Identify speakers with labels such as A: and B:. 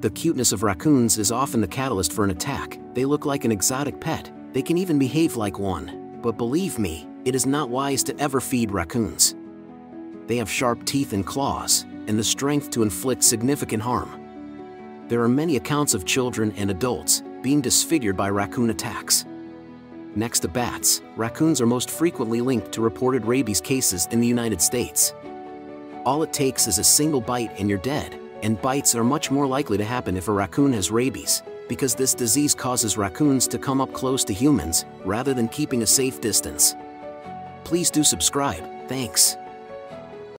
A: The cuteness of raccoons is often the catalyst for an attack. They look like an exotic pet. They can even behave like one. But believe me, it is not wise to ever feed raccoons. They have sharp teeth and claws, and the strength to inflict significant harm. There are many accounts of children and adults being disfigured by raccoon attacks. Next to bats, raccoons are most frequently linked to reported rabies cases in the United States. All it takes is a single bite and you're dead, and bites are much more likely to happen if a raccoon has rabies, because this disease causes raccoons to come up close to humans rather than keeping a safe distance. Please do subscribe, thanks.